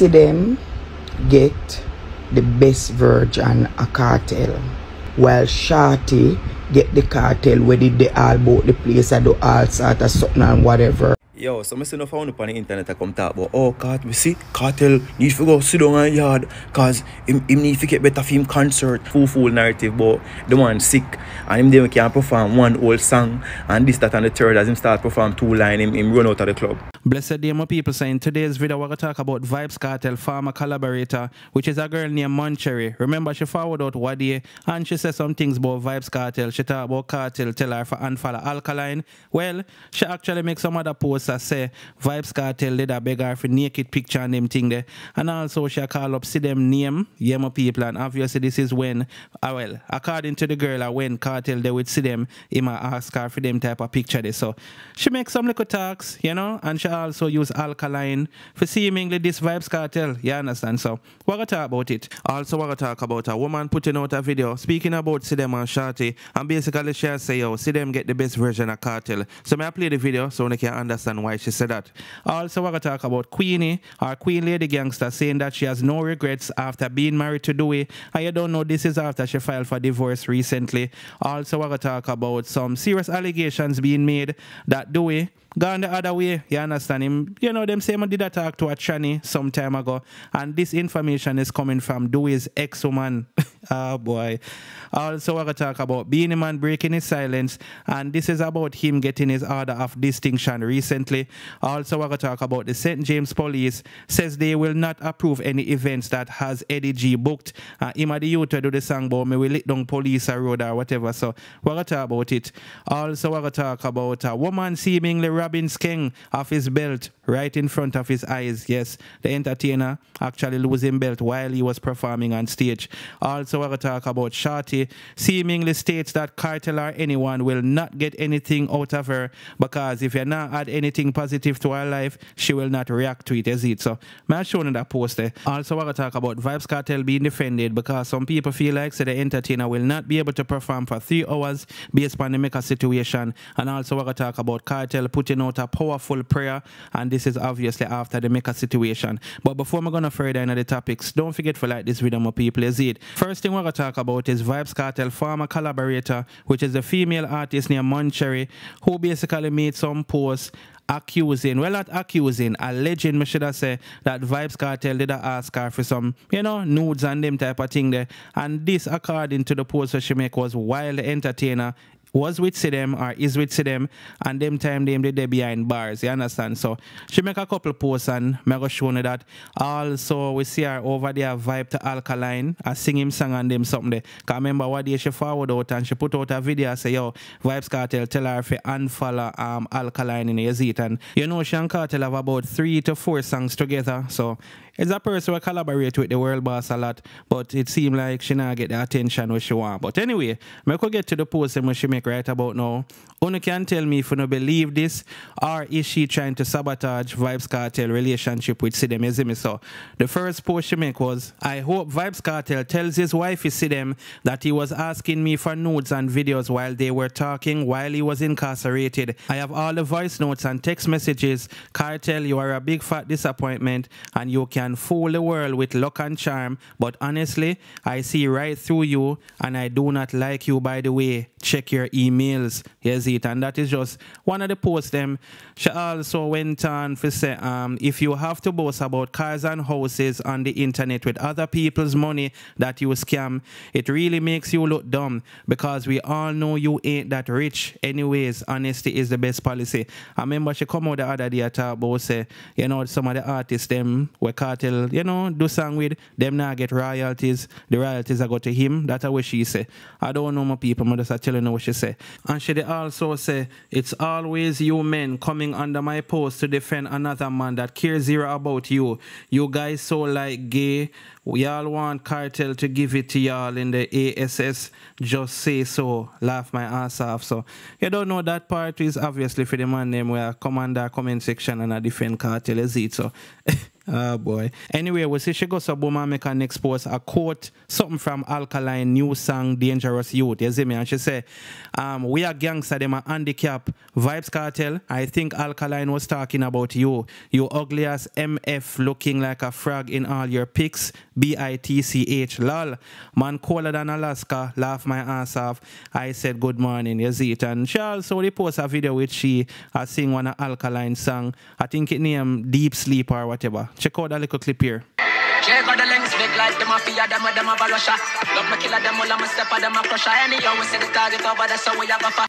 Sidem get the best version a Kartel while Shorty get the Kartel where did they all about the place and do all sort of something and whatever. Yo, so I see no phone up on the internet I come talk about, oh, Cart, we see, Kartel need to go sit down on yard, cause him, him need to get better film concert, full full narrative, but the one sick, and him then can perform one old song, and this, that, and the third, as him start perform two line, him, him run out of the club. Blessed day, my people, saying today's video, we're going to talk about Vybz Kartel Farmer Collaborator, which is a girl named Moncherry. Remember, she forward out Waddy and she said some things about Vybz Kartel. She talk about Kartel, tell her for unfollow Alkaline. Well, she actually make some other posts that say Vybz Kartel did a beg her for naked picture and them thing there. And also, she call up, Sidem name, yeah, my people. And obviously, this is when, uh, well, according to the girl, uh, when Kartel they would see them, he might ask her for them type of picture there. So she makes some little talks, you know, and she also use alkaline for seemingly this Vybz Kartel. You understand? So we're gonna talk about it. Also, we're gonna talk about a woman putting out a video speaking about Sidem and Shorty, and basically she say, yo, Sidem get the best version of Kartel. So may I play the video so you can understand why she said that. Also, we're gonna talk about Queenie, our Queen Lady Gangster, saying that she has no regrets after being married to Dewey. And you don't know this is after she filed for divorce recently. Also, we're gonna talk about some serious allegations being made that Dewey gone the other way. You understand him? You know, them same did a talk to a tranny some time ago, and this information is coming from Dewey's ex-woman. oh boy. Also, we're gonna talk about Beenie Man breaking his silence, and this is about him getting his order of distinction recently. Also, we're gonna talk about the St. James Police says they will not approve any events that has Eddy G booked. Uh, him the youth to do the song about me we lit down police or road or whatever. So we're gonna talk about it. Also, we're gonna talk about a woman seemingly robbing Skeng off his belt right in front of his eyes. Yes, the entertainer actually losing belt while he was performing on stage. Also, we're gonna talk about Shorty seemingly states that Kartel or anyone will not get anything out of her because if you not add anything positive to her life, she will not react to it, is it? So, I'm showing that post. Also, we're gonna talk about Vybz Kartel being defended because some people feel like say the entertainer will not be able to perform for three hours based on the maker situation. And also, we're gonna talk about Kartel putting out a powerful prayer, and this is obviously after the maker situation. But before we're gonna further into the topics, don't forget to like this video, my people, is it? First thing we're gonna talk about is Vybz Kartel former collaborator, which is a female artist named Moncherry, who basically made some posts accusing, well not accusing, alleging, me should I say, that Vybz Kartel did ask her for some, you know, nudes and them type of thing there. And this, according to the post that she make, was the entertainer was with Sidem or is with Sidem and them time them they, they behind bars, you understand? So she make a couple posts and me go show you that. Also we see her over there vibe to Alkaline, I sing him song and them something there. Cause remember what day she forward out and she put out a video say yo Vybz Kartel tell her if you unfollow um Alkaline in his it and you know she and Kartel have about three to four songs together. So it's a person who collaborate with the world boss a lot, but it seemed like she not get the attention where she want. But anyway, I could get to the post that she make right about now. Only can tell me if you don't believe this, or is she trying to sabotage Vybz Kartel relationship with Sidem Ezimi? So the first post she make was, I hope Vybz Kartel tells his wife Sidem that he was asking me for nudes and videos while they were talking while he was incarcerated. I have all the voice notes and text messages. Kartel, you are a big fat disappointment and you can fool the world with luck and charm, but honestly, I see right through you and I do not like you by the way. Check your emails. Here's it. And that is just one of the posts them. She also went on to say, um, if you have to boast about cars and houses on the internet with other people's money that you scam, it really makes you look dumb because we all know you ain't that rich. Anyways, honesty is the best policy. I remember she come out the other day talk about say, you know, some of the artists them were Kartel, you know, do song with them now get royalties. The royalties are go to him. That's what she say. I don't know my people, but just telling you what she say. And she also say, it's always you men coming under my post to defend another man that cares zero about you. You guys so like gay. Y'all want Kartel to give it to y'all in the ASS. Just say so. Laugh my ass off. So you don't know that part is obviously for the man name where commander comment section and a defend Kartel is it. So Oh boy. Anyway, we see she goes up woman make her next post a quote, something from Alkaline new song Dangerous Youth. You see me? And she say, um, we are gangster, them are handicap. Vybz Kartel. I think Alkaline was talking about you. You ugly as MF looking like a frog in all your pics. B-I-T-C-H. Lol. Man colder than Alaska. Laugh my ass off. I said good morning, you see it. And she also post a video which she uh, sing one Alkaline song. I think it named Deep Sleep or whatever. Check out that little clip here. Check out the links, big like them mafia, them them a Russia. Love me killer, them all I'm a step them a crusher. Anyhow, we see the target over there, so we have a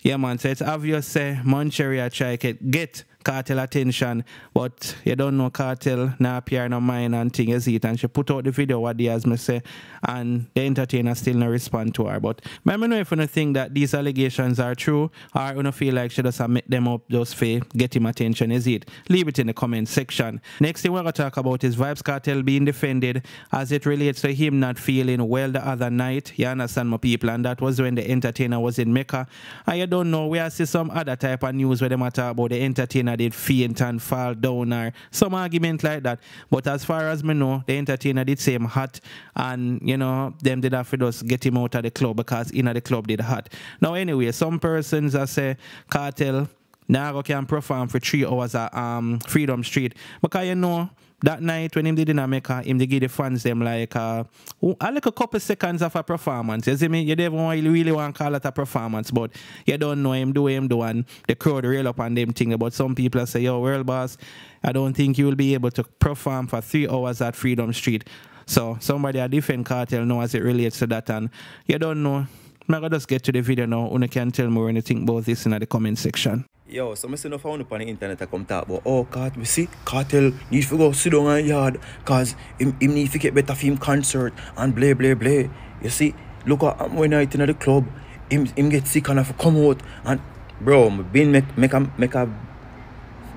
Yeah, man. So it's obvious, eh, say, Moncheria try get, get Kartel attention, but you don't know Kartel now appear no mind and thing, you see it. And she put out the video what the as me say, and the entertainer still no respond to her. But I know if you think that these allegations are true, or you feel like she just make them up just for get him attention, is it? Leave it in the comment section. Next thing we're gonna talk about is Vybz Kartel being defended as it relates to him not feeling well the other night. You understand my people, and that was when the entertainer was in Mecca. And you don't know, we see some other type of news where they matter about the entertainer did faint and fall down or some argument like that. But as far as me know, the entertainer did him hot and you know, them did have to just get him out of the club because in the club did hot. Now anyway, some persons I say Kartel now can perform for three hours at um Freedom Street. Because you know that night when him did in America, him they give the fans them like uh, a like a couple seconds of a performance. You see me? You never really, really want to call it a performance, but you don't know him do him do and the crowd rail up on them thing. But some people say, yo, world boss, I don't think you will be able to perform for three hours at Freedom Street. So somebody a different Kartel know as it relates to that and you don't know. Gonna just get to the video now. You can tell me anything about this in the comment section. Yo, so I see no found up on the internet I come talk about, oh, Cart, we see, Kartel need to go sit down on yard, cause him, him need to get better film concert, and blah, blah, blah. You see, look at when I in the club, him, him get sick and have come out, and, bro, I been make, make a, make a,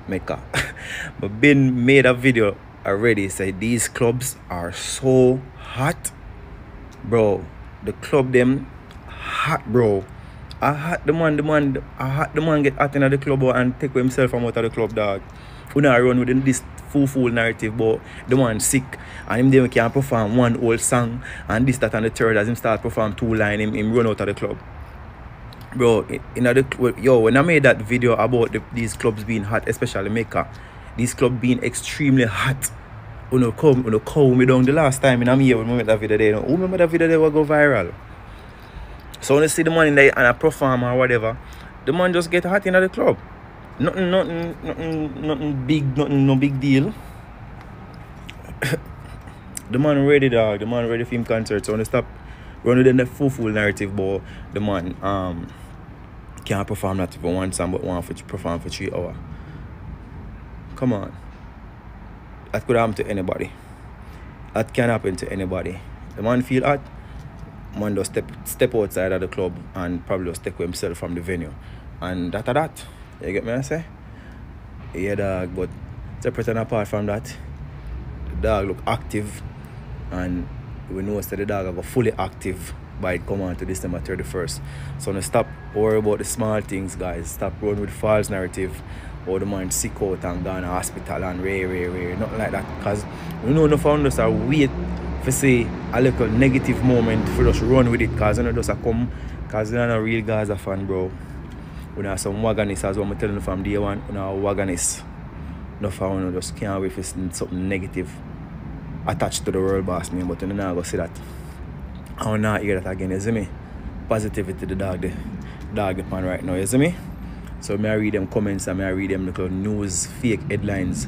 make a, I been made a video already, say these clubs are so hot, bro, the club them, hot, bro. I had the man, the man, I had the man get hot in the club and take himself from out of the club, dog. We not run within this full full narrative, but the man sick and him then can perform one old song and this, that and the third as him start perform two line, him, him run out of the club. Bro, in the yo, when I made that video about the, these clubs being hot, especially Mecca, these clubs being extremely hot. Uno come, uno call me down the last time in I'm here when we made that video there. Who remember that video there will go viral? So when you see the man in there and a perform or whatever, the man just get hot in the club. Nothing, nothing, nothing, nothing big, nothing, no big deal. the man ready, dog. The man ready for him concert. So when you stop running in the full full narrative, but the man um can't perform not for one song, but one for perform for three hours. Come on. That could happen to anybody. That can happen to anybody. The man feel hot just step step outside of the club and probably just take himself from the venue. And that that. You get me I say? Yeah dog, but separate apart from that, the dog look active and we know that the dog are fully active by it come on to December 31st. So no stop worry about the small things guys. Stop running with false narrative or the man sick out and gone to hospital and rare, rare, rare. Nothing like that. Because we know the founders are wait for say a little negative moment for us run with it because you know just a come because you're not a real Gaza fan bro. We have some wagonists as well I'm telling you from day one, we have wagonists. No fan you just can't wait for something negative attached to the world boss man, but you know not go see that. I will not hear that again, you see me? Positivity to the dog the dog pan right now, you see me? So may I read them comments and may I read them little news fake headlines.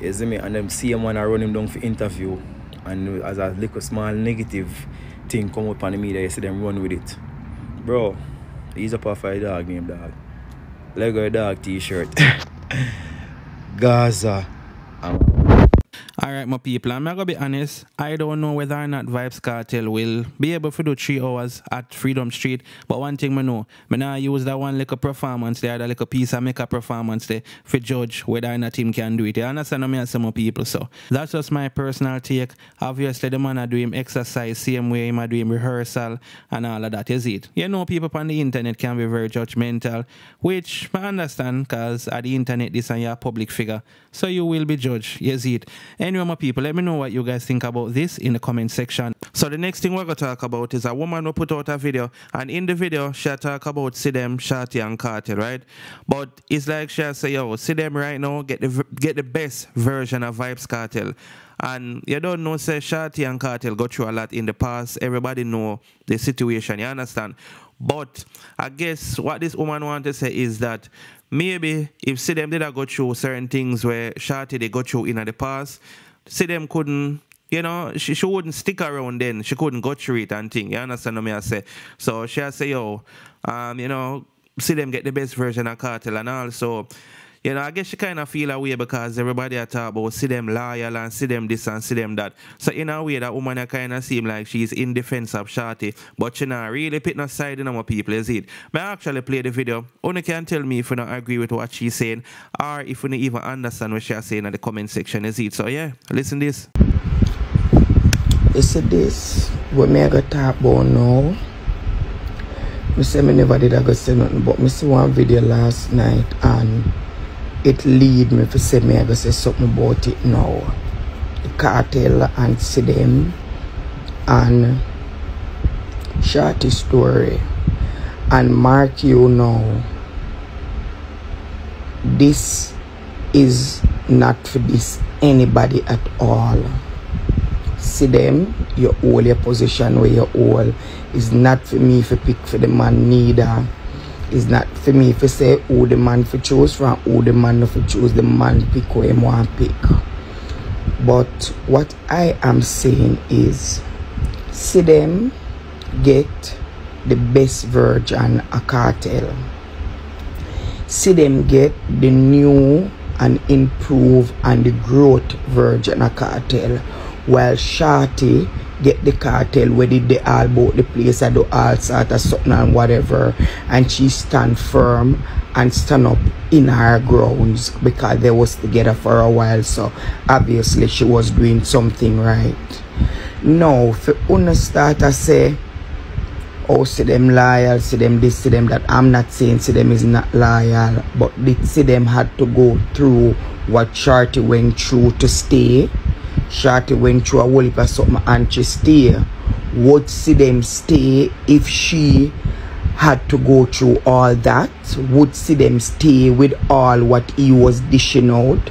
You see me? And them see him when I run him down for interview and as a little small negative thing come up on the media, you see them run with it. Bro, he's up off dog name dog. Lego dog t-shirt. Gaza. All right, my people, I'm gonna be honest. I don't know whether or not Vybz Kartel will be able to do three hours at Freedom Street. But one thing I know, I now use that one little performance there, that little piece of make a performance there for judge whether or not him can do it. You understand me and some people. So that's just my personal take. Obviously, the man I do him exercise same way him I do him rehearsal and all of that. Is it? You know, people on the internet can be very judgmental, which I understand because at the internet this and you're a public figure, so you will be judged. Yes, it. Anyway, my people, let me know what you guys think about this in the comment section. So the next thing we're going to talk about is a woman who put out a video. And in the video, she talk about Sidem, Shorty, and Kartel, right? But it's like she say, yo, Sidem right now, get the, get the best version of Vybz Kartel. And you don't know, say, Shorty and Kartel got through a lot in the past. Everybody know the situation, you understand? But I guess what this woman want to say is that maybe if Sidem did I go through certain things where Shorty they go through in the past, Sidem couldn't you know, she, she wouldn't stick around then. She couldn't go through it and thing. You understand what I say? So she say, yo, um, you know, Sidem get the best version of Kartel and also, you know, I guess she kind of feel a way because everybody I talk about them loyal and Sidem this and Sidem that. So in a way, that woman kind of seem like she's in defense of Shorty, but she not really picking a side in our people, is it? But I actually play the video. Only can tell me if you don't agree with what she's saying or if you don't even understand what she's saying in the comment section, is it? So yeah, listen this. You see this, what me I got talk about now, me say me never did I go say nothing, but me see one video last night and it lead me to say me I go say something about it now. The Kartel and Sidem and Shorty story and mark you know this is not for this anybody at all Sidem, you hold your position where you hold. is not for me to pick for the man neither. It's not for me to say who the man for choose from, who the man for choose the man pick who him want pick. But what I am saying is, see them get the best version Kartel. See them get the new and improve and the growth version of Kartel while Shorty get the Kartel where did the all about the place I do all sort of something and whatever. And she stand firm and stand up in her grounds because they was together for a while. So obviously she was doing something right. Now for una start to say oh Sidem loyal Sidem this Sidem that i'm not saying Sidem is not loyal but did Sidem had to go through what Shorty went through to stay Shorty went through a whole heap of something and she stay. Would Sidem stay if she had to go through all that? Would Sidem stay with all what he was dishing out?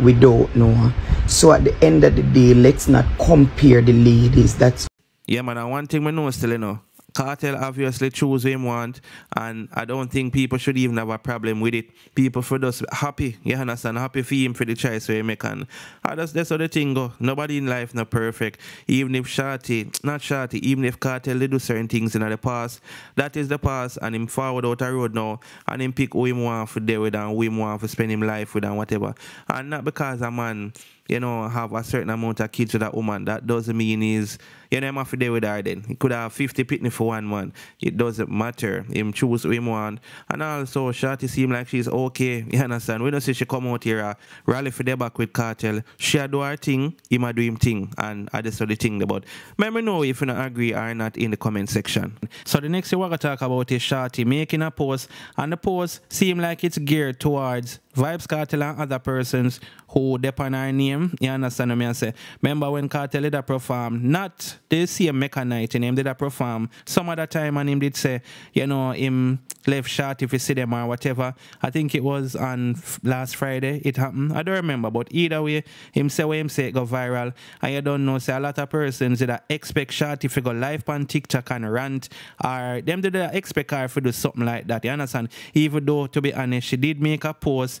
We don't know. So at the end of the day, let's not compare the ladies. That's yeah, man. And one thing we know still, you know, Kartel obviously choose him want, and I don't think people should even have a problem with it. People for just happy, you understand, happy for him for the choice he make, and uh, that's that's how the thing go. Nobody in life not perfect. Even if Shorty, not Shorty, even if Kartel they do certain things in the past, that is the past, and him forward out a road now, and him pick who him want for deal with and who him want for spend him life with and whatever, and not because a man you know, have a certain amount of kids with that woman, that doesn't mean he's, you know, have to deal with her then. He could have 50 pitney for one man. It doesn't matter. Him choose who him want. And also, Shorty seem like she's okay. You understand? We don't see she come out here, uh, rally for the back with Kartel. She do her thing, him a do him thing. And I just saw the thing about. Let me know if you don't agree or not in the comment section. So the next thing we're going to talk about is Shorty making a post. And the post seem like it's geared towards Vybz Kartel and other persons who depend on our name. You understand what I say? Remember when Kartel did a perform, not the same mechanite in him did a perform some other time and him did say, you know, him left shot if you see them or whatever. I think it was on last Friday it happened. I don't remember, but either way, him say what him say it go viral. And you don't know, say a lot of persons that expect shot if you go live on TikTok and rant or them did expect her to do something like that. You understand? Even though to be honest, she did make a post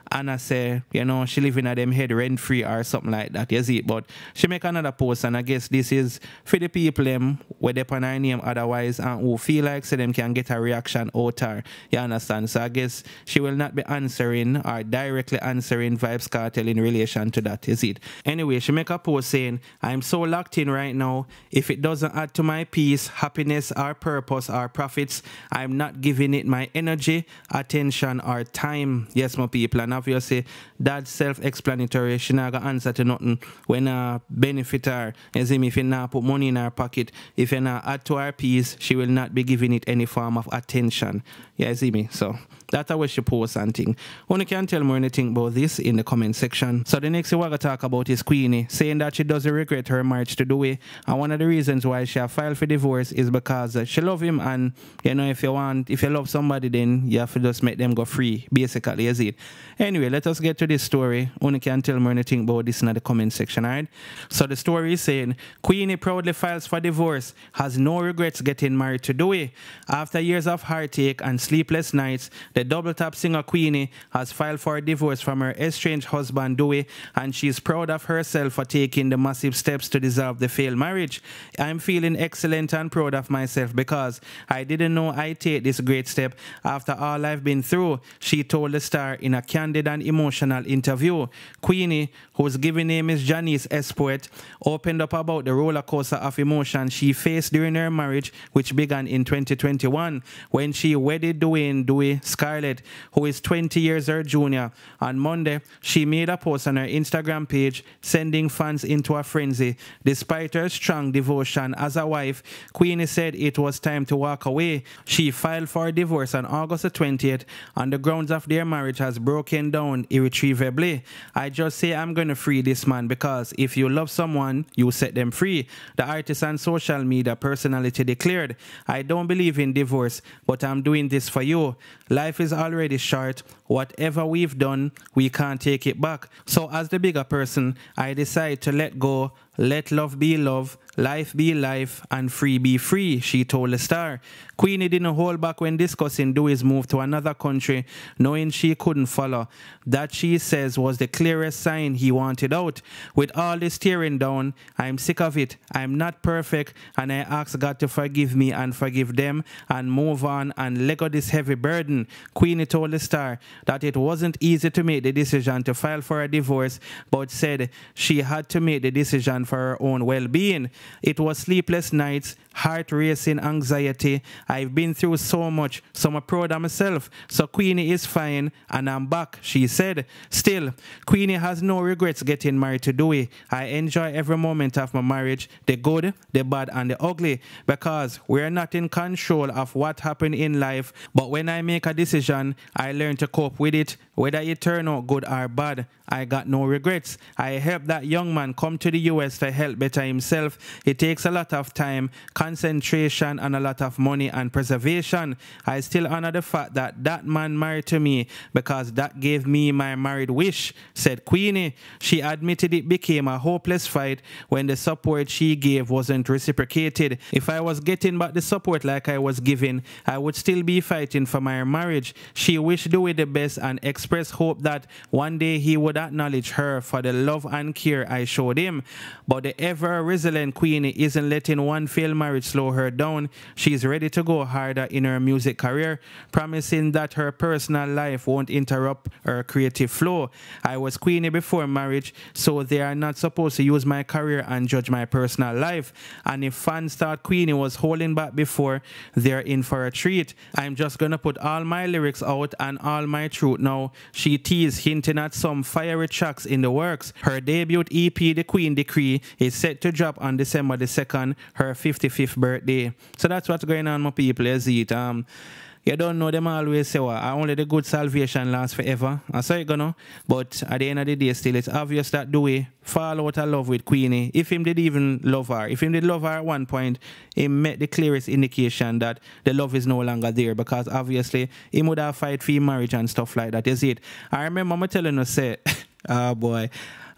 Anna say, you know, she living at them head rent free or something like that. You see it? But she make another post and I guess this is for the people them where they put her name otherwise and who feel like so them can get a reaction out her. You understand? So I guess she will not be answering or directly answering Vybz Kartel in relation to that, is it? Anyway, she make a post saying, I'm so locked in right now. If it doesn't add to my peace, happiness, or purpose or profits, I'm not giving it my energy, attention, or time. Yes, my people. And obviously, that's self-explanatory. She not gonna answer to nothing when uh benefit her. You see me, if you not put money in her pocket, if you not add to her piece, she will not be giving it any form of attention. You see me? So that's how she post and thing. Only can tell me anything about this in the comment section. So the next thing we're gonna talk about is Queenie saying that she doesn't regret her marriage to Dewey. And one of the reasons why she filed for divorce is because she love him and you know if you want if you love somebody then you have to just make them go free. Basically, is it? Anyway, let us get to this story. Only can tell me anything about this in the comment section, alright? So the story is saying Queenie proudly files for divorce, has no regrets getting married to Dewey. After years of heartache and sleepless nights, the double top singer Queenie has filed for a divorce from her estranged husband Dewey, and she is proud of herself for taking the massive steps to dissolve the failed marriage. I'm feeling excellent and proud of myself because I didn't know I'd take this great step after all I've been through, she told the star in a candid and emotional interview. Queenie, whose given name is Janice Espoet, opened up about the roller coaster of emotion she faced during her marriage, which began in 2021 when she wedded Dwayne Dewey Scarlett, who is 20 years her junior. On Monday, she made a post on her Instagram page, sending fans into a frenzy. Despite her strong devotion as a wife, Queenie said it was time to walk away. She filed for divorce on August 20th on the grounds of their marriage has broken down irretrievably. I just say I'm going to free this man because if you love someone, you set them free. The artist and social media personality declared, I don't believe in divorce, but I'm doing this for you. Life is already short. Whatever we've done, we can't take it back. So, as the bigger person, I decide to let go, let love be love, life be life, and free be free, she told the star. Queenie didn't hold back when discussing Dewey's move to another country, knowing she couldn't follow. That, she says, was the clearest sign he wanted out. With all this tearing down, I'm sick of it. I'm not perfect, and I ask God to forgive me and forgive them and move on and let go this heavy burden. Queenie told the star that it wasn't easy to make the decision to file for a divorce, but said she had to make the decision for her own well being. It was sleepless nights, heart racing, anxiety. I've been through so much, so I'm proud of myself. So Queenie is fine, and I'm back, she said. Still, Queenie has no regrets getting married to Dewey. I enjoy every moment of my marriage, the good, the bad, and the ugly, because we're not in control of what happened in life. But when I make a decision, I learn to cope with it, whether it turn out good or bad. I got no regrets. I helped that young man come to the US to help better himself. It takes a lot of time, concentration, and a lot of money and preservation. I still honor the fact that that man married to me because that gave me my married wish, said Queenie. She admitted it became a hopeless fight when the support she gave wasn't reciprocated. If I was getting back the support like I was giving, I would still be fighting for my marriage. She wished Dewey the best and expressed hope that one day he would acknowledge her for the love and care I showed him. But the ever resilient Queenie isn't letting one failed marriage slow her down. She's ready to go harder in her music career, promising that her personal life won't interrupt her creative flow. I was Queenie before marriage, so they are not supposed to use my career and judge my personal life. And if fans thought Queenie was holding back before, they're in for a treat. I'm just gonna put all my lyrics out and all my truth now. She teased, hinting at some fiery tracks in the works. Her debut EP, The Queen Decree, is set to drop on December the 2nd, her 55th birthday. So that's what's going on, my people. You see it. Um, you don't know them always say what only the good salvation lasts forever. I say it gonna. But at the end of the day still it's obvious that Dewey fall out of love with Queenie. If him did even love her, if him did love her at one point, he met the clearest indication that the love is no longer there because obviously he would have fight for marriage and stuff like that. Is it. I remember I'm telling you say, oh boy.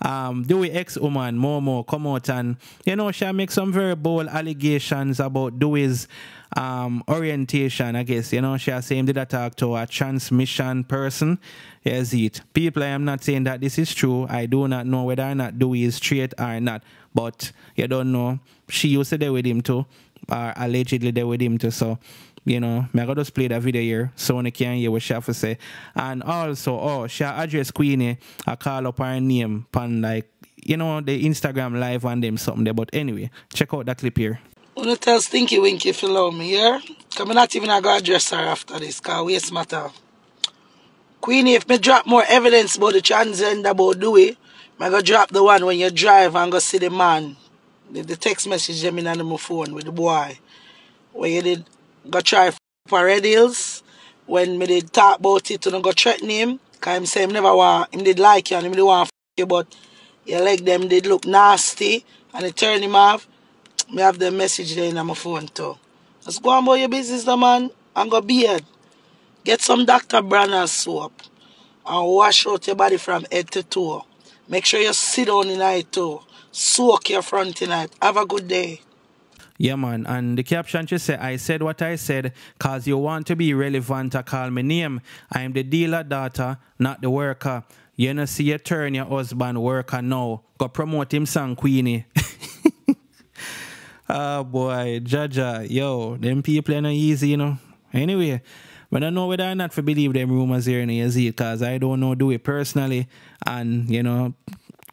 Um, Dewey ex-woman, Momo, come out and, you know, she make some very bold allegations about Dewey's um, orientation, I guess. You know, she has saying did I talk to a transmission person. Yes, it. People, I am not saying that this is true. I do not know whether or not Dewey is straight or not. But you don't know. She used to there with him too. Or allegedly there with him too. So you know, me I just play that video here so when can hear what to say. And also, oh, she address Queenie, I call up her name pan like, you know, the Instagram live and them something there. But anyway, check out that clip here. Wanna tell Stinky Winky if you love me, yeah? Cause me not even gonna address her after this, cause waste matter. Queenie, if me drop more evidence about the transgender about Dewey, I go drop the one when you drive and go see the man. The, the text message them in on my phone with the boy. Where you did go try for hills. When me did talk about it and go threaten him. Cause him say him never want him did like you and him did want you but your leg them did look nasty and it turned him off. Me have the message there in my phone too. Just go on about your business, the man, and go beard. Get some Dr. Bronner soap and wash out your body from head to toe. Make sure you sit down it too. Soak your front tonight. Have a good day. Yeah, man. And the caption she said, I said what I said because you want to be relevant to call me name. I am the dealer daughter, not the worker. You know, see you turn your husband worker now. Go promote him son Queenie. oh boy, Jaja, yo, them people are not easy, you know. Anyway, but I know whether or not to believe them rumors here in the because I don't know do it personally. And, you know,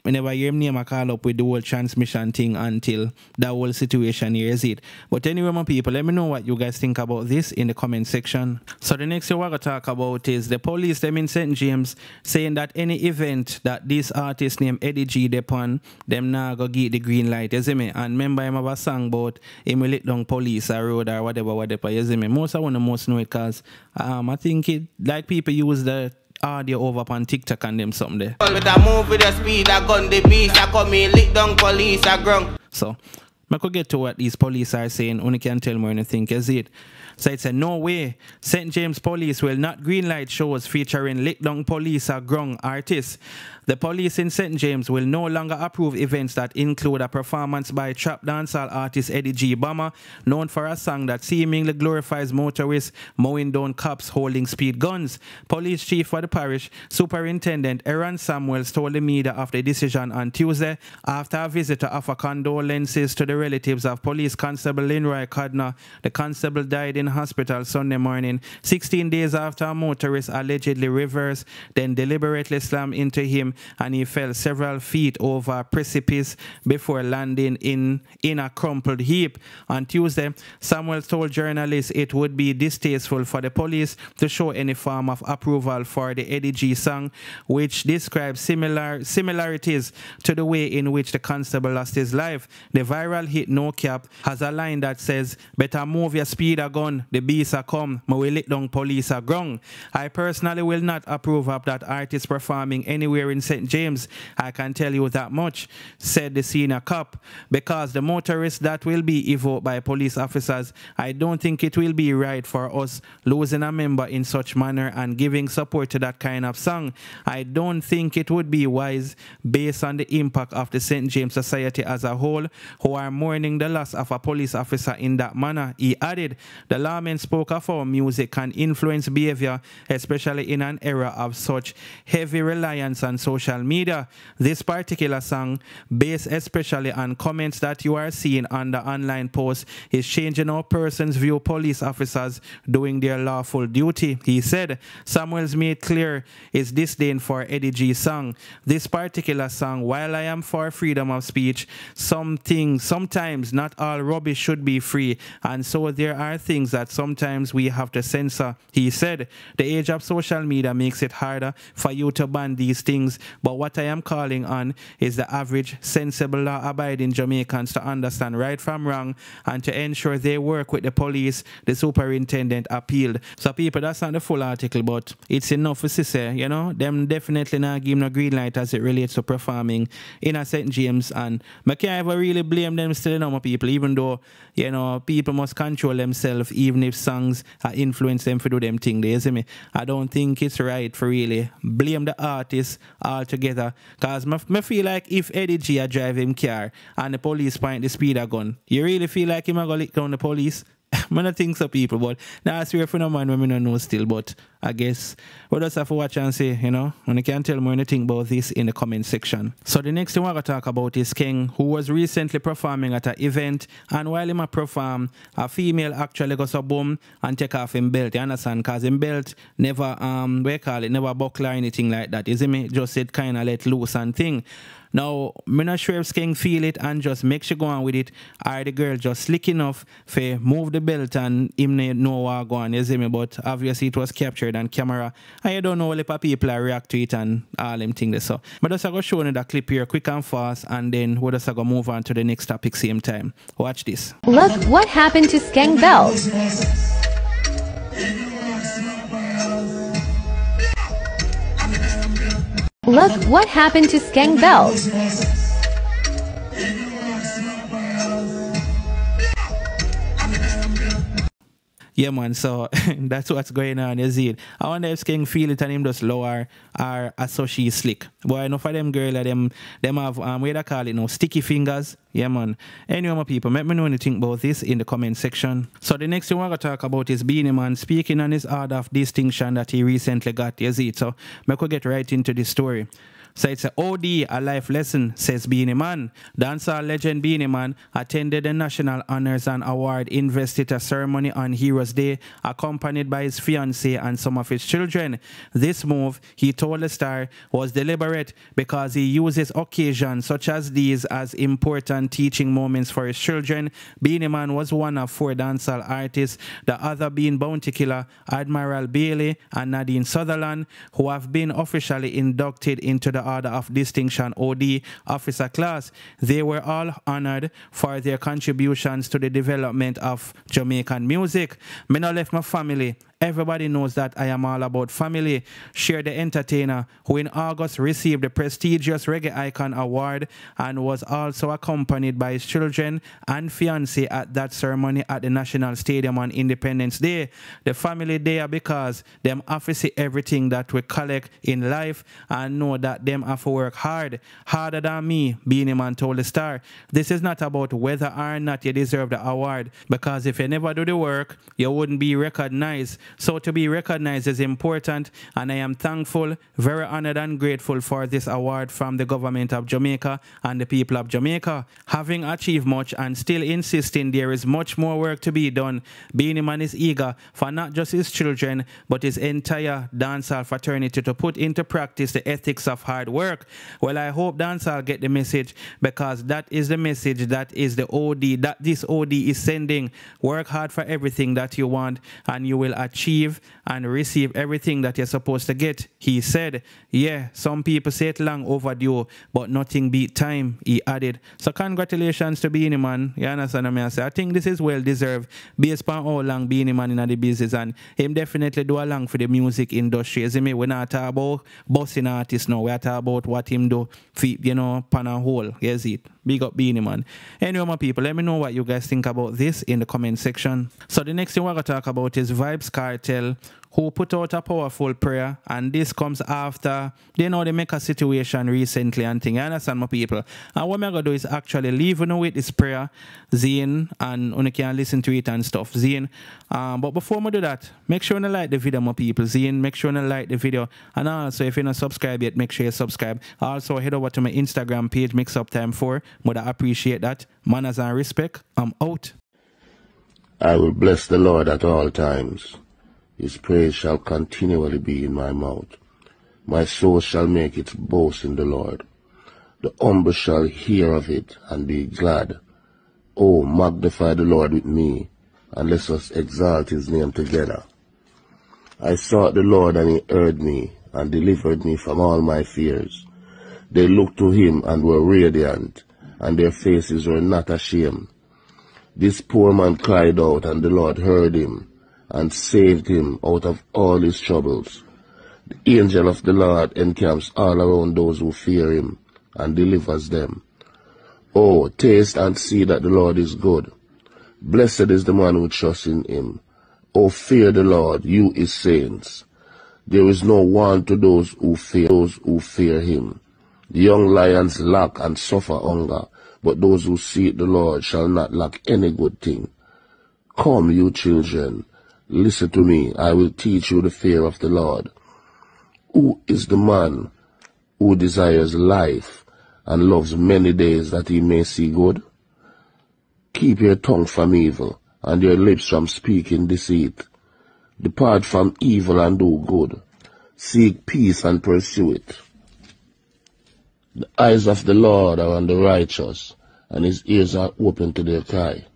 whenever you hear name I call up with the whole transmission thing until that whole situation here is it. But anyway, my people, let me know what you guys think about this in the comment section. So the next thing we're going to talk about is the police them in St. James saying that any event that this artist named Eddy G depon, them now go get the green light, you see me? And remember him have a song about him lit down police or road or whatever, whatever, you see me? Most I want to most know it because um, I think it, like people use the Ah, audio over on TikTok and them something there. With a move with the speed, I gun the beast, I come in, lick down police, I grung. So, I could get to what these police are saying, only can tell me anything, is it? So it said, no way. St. James Police will not greenlight shows featuring lick down police or grung artists. The police in St. James will no longer approve events that include a performance by trap dancehall artist Eddy G. Bomber, known for a song that seemingly glorifies motorists mowing down cops holding speed guns. Police chief for the parish, Superintendent Aaron Samuels, told the media of the decision on Tuesday after a visit to offer condolences to the relatives of Police Constable Linroy Codner. The constable died in hospital Sunday morning, 16 days after a motorist allegedly reversed, then deliberately slammed into him and he fell several feet over a precipice before landing in, in a crumpled heap. On Tuesday, Samuel told journalists it would be distasteful for the police to show any form of approval for the Eddy G song, which describes similar similarities to the way in which the constable lost his life. The viral hit No Cap has a line that says, Better move your speed a gun, the beast are come, but we let down police a grung. I personally will not approve of that artist performing anywhere in St. James. I can tell you that much, said the senior cop. Because the motorists that will be evoked by police officers, I don't think it will be right for us losing a member in such manner and giving support to that kind of song. I don't think it would be wise based on the impact of the St. James Society as a whole, who are mourning the loss of a police officer in that manner. He added, the lawman spoke of how music can influence behavior, especially in an era of such heavy reliance on social social media. This particular song, based especially on comments that you are seeing on the online post, is changing how persons view police officers doing their lawful duty. He said, Samuels made clear his disdain for Eddy G's song. This particular song, while I am for freedom of speech, some things, sometimes not all rubbish should be free, and so there are things that sometimes we have to censor. He said, the age of social media makes it harder for you to ban these things, but what I am calling on is the average sensible law abiding Jamaicans to understand right from wrong and to ensure they work with the police, the superintendent appealed. So people, that's not the full article, but it's enough for say, you know, them definitely not give no green light as it relates to performing in a St. James and I can't ever really blame them still, you know, my people, even though, you know, people must control themselves even if songs influence them to do them thing, they see me. I don't think it's right for really blame the artist altogether. Cause me, feel like if Eddy G a drive him car and the police point the speeder gun, you really feel like him a go lick down the police? I don't think so, people, but now I swear for no man when we don't know still, but I guess we just have to watch and see, you know, and you can tell me anything about this in the comment section. So the next thing we're going to talk about is Skeng, who was recently performing at an event, and while he might perform, a female actually goes a boom and take off him belt, you understand? Because him belt never, um, we call it, never buckle or anything like that, isn't it? Just it kind of let loose and thing. Now, I'm not sure if Skeng feel it and just make sure go on with it, or the girl just slick enough for move the belt and him know what go on, you see me? But obviously it was captured on camera. I don't know what people react to it and all them things so. But just I go show you that clip here quick and fast and then we'll just go move on to the next topic same time. Watch this. Look what happened to Skeng Belt. Look what happened to Skeng Belt. Yeah, man. So that's what's going on. You see it. I wonder if Skeng feel it and him just lower or a so she slick. Boy, enough of them girl, them them have um what they call it now, sticky fingers. Yeah, man. Anyway, my people, let me know anything about this in the comment section. So the next thing we're gonna talk about is Beenie Man speaking on his order of distinction that he recently got. You see it. So me could get right into this story. So it's a OD, a life lesson, says Beenie Man. Dancehall legend Beenie Man attended the National Honors and Award Investiture ceremony on Heroes Day, accompanied by his fiancée and some of his children. This move, he told the star, was deliberate because he uses occasions such as these as important teaching moments for his children. Beenie Man was one of four dancehall artists, the other being Bounty Killer, Admiral Bailey, and Nadine Sutherland, who have been officially inducted into the Order of Distinction OD officer class. They were all honored for their contributions to the development of Jamaican music. Me not left my family Everybody knows that I am all about family. Share the entertainer, who in August received the prestigious Reggae Icon Award and was also accompanied by his children and fiancé at that ceremony at the National Stadium on Independence Day. The family there because them to everything that we collect in life and know that them have to work hard, harder than me, Beenie Man told the star. This is not about whether or not you deserve the award because if you never do the work, you wouldn't be recognized. So to be recognized is important, and I am thankful, very honored, and grateful for this award from the government of Jamaica and the people of Jamaica. Having achieved much and still insisting there is much more work to be done, Beenie Man is eager for not just his children, but his entire dancehall fraternity to put into practice the ethics of hard work. Well, I hope dancehall get the message because that is the message that is the OD, that this OD is sending. Work hard for everything that you want, and you will achieve and receive everything that you're supposed to get. He said, Yeah, some people say it long overdue, but nothing beat time, he added. So congratulations to Beenie Man. You understand what I say? I think this is well deserved based on how long Beenie Man in the business and him definitely do along for the music industry. You me? We're not talking about bossing artists now. We're talking about what him do for, you know, pan a hole. Yes, it. Big up Beenie Man. Anyway, my people, let me know what you guys think about this in the comment section. So the next thing we're going to talk about is Vybz Kartel who put out a powerful prayer, and this comes after they know they make a situation recently and thing. I understand my people. And what I'm gonna do is actually leave you with this prayer, Zine, and you can listen to it and stuff. Zine. Um, but before I do that, make sure you like the video, my people. Zine, make sure you like the video. And also if you're not subscribed yet, make sure you subscribe. Also head over to my Instagram page, Mix Up Time 4. Would I appreciate that. Manners and respect. I'm out. I will bless the Lord at all times. His praise shall continually be in my mouth. My soul shall make its boast in the Lord. The humble shall hear of it and be glad. Oh, magnify the Lord with me, and let us exalt his name together. I sought the Lord, and he heard me, and delivered me from all my fears. They looked to him and were radiant, and their faces were not ashamed. This poor man cried out, and the Lord heard him and saved him out of all his troubles. The angel of the Lord encamps all around those who fear him and delivers them. Oh, taste and see that the Lord is good. Blessed is the man who trusts in him. Oh, fear the Lord, you his saints. There is no want to those who fear those who fear him. The young lions lack and suffer hunger, but those who seek the Lord shall not lack any good thing. Come, you children, listen to me, I will teach you the fear of the Lord. Who is the man who desires life and loves many days that he may see good? Keep your tongue from evil and your lips from speaking deceit. Depart from evil and do good. Seek peace and pursue it. The eyes of the Lord are on the righteous, and his ears are open to their cry.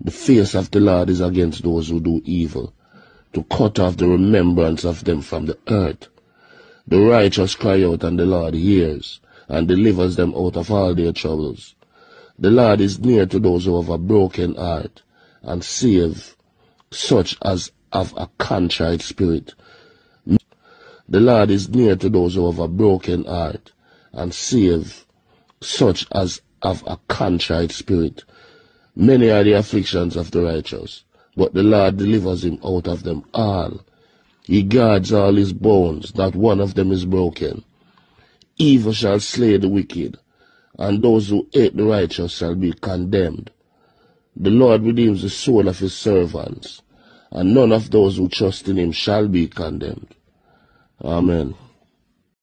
The face of the Lord is against those who do evil, to cut off the remembrance of them from the earth. The righteous cry out, and the Lord hears, and delivers them out of all their troubles. The Lord is near to those who have a broken heart, and save such as have a contrite spirit. The Lord is near to those who have a broken heart, and save such as have a contrite spirit. Many are the afflictions of the righteous, but the Lord delivers him out of them all. He guards all his bones, not one of them is broken. Evil shall slay the wicked, and those who hate the righteous shall be condemned. The Lord redeems the soul of his servants, and none of those who trust in him shall be condemned. Amen.